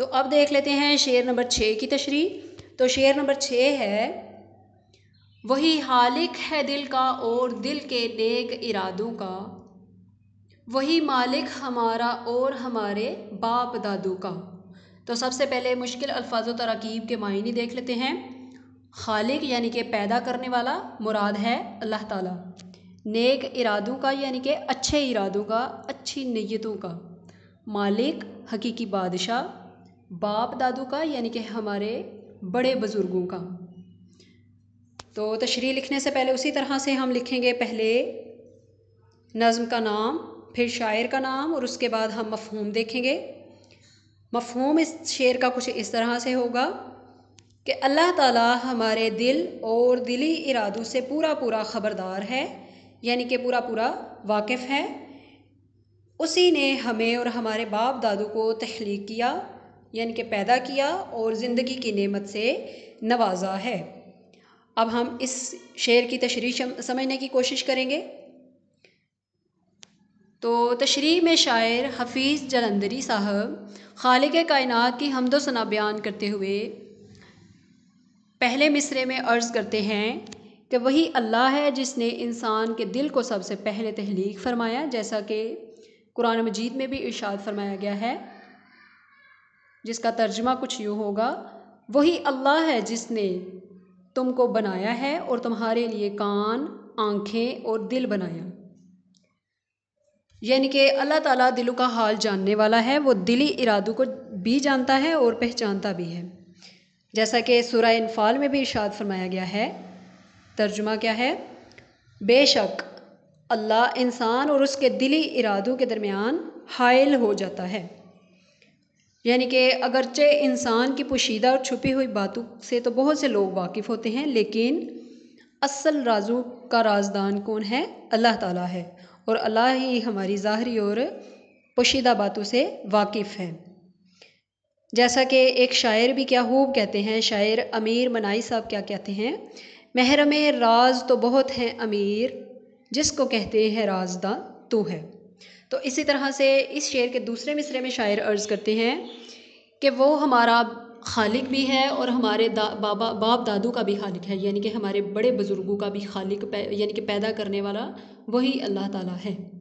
तो अब देख लेते हैं शेर नंबर छः की तशरी तो शेर नंबर छः है, वही हालिक है दिल का और दिल के नेक इरादों का। वही मालिक हमारा और हमारे बाप दादू का। तो सबसे पहले मुश्किल अल्फाज तरकीब के मायने देख लेते हैं। खालिक यानी कि पैदा करने वाला, मुराद है अल्लाह ताला। नेक इरादों का यानी कि अच्छे इरादों का, अच्छी नीयतों का। मालिक, हकीकी बादशाह बाप दादू का, यानी कि हमारे बड़े बुज़ुर्गों का। तो तशरी लिखने से पहले उसी तरह से हम लिखेंगे पहले नज़म का नाम, फिर शायर का नाम, और उसके बाद हम मफहूम देखेंगे। मफहूम इस शेर का कुछ इस तरह से होगा कि अल्लाह ताला हमारे दिल और दिली इरादों से पूरा पूरा ख़बरदार है, यानी कि पूरा पूरा वाकिफ़ है। उसी ने हमें और हमारे बाप दादू को तख्लीक किया यानी कि पैदा किया और ज़िंदगी की नेमत से नवाजा है। अब हम इस शेर की तशरी समझने की कोशिश करेंगे। तो तशरी में शायर हफीज़ जलंधरी साहब, खालिक कायनात की हमदोसना बयान करते हुए पहले मिसरे में अर्ज़ करते हैं कि वही अल्लाह है जिसने इंसान के दिल को सबसे पहले तहलीक फरमाया, जैसा कि कुरान मजीद में भी इर्शाद फरमाया गया है। जिसका तर्जमा कुछ यूँ होगा, वही अल्लाह है जिसने तुमको बनाया है और तुम्हारे लिए कान, आँखें और दिल बनाया। यानी कि अल्लाह ताला दिलों का हाल जानने वाला है, वो दिली इरादों को भी जानता है और पहचानता भी है। जैसा कि सुरा इनफाल में भी इशाद फरमाया गया है, तर्जुमा क्या है? बेशक अल्लाह इंसान और उसके दिली इरादों के दरमियान हायल हो जाता है। यानी कि अगरचे इंसान की पोशीदा और छुपी हुई बातों से तो बहुत से लोग वाकिफ़ होते हैं, लेकिन असल राजों का राजदान कौन है? अल्लाह ताला है। और अल्लाह ही हमारी ज़ाहरी और पोशीदा बातों से वाकिफ़ है। जैसा कि एक शायर भी क्या खूब कहते हैं, शायर अमीर मनाई साहब क्या कहते हैं? महरम राज तो बहुत हैं अमीर, जिसको कहते हैं राजदा, तू है। तो इसी तरह से इस शेर के दूसरे मिसरे में शायर अर्ज़ करते हैं कि वो हमारा खालिक भी है और हमारे दा, बाबा बाप दादू का भी खालिक है यानी कि हमारे बड़े बुज़ुर्गों का भी खालिक यानी कि पैदा करने वाला वही अल्लाह ताला है।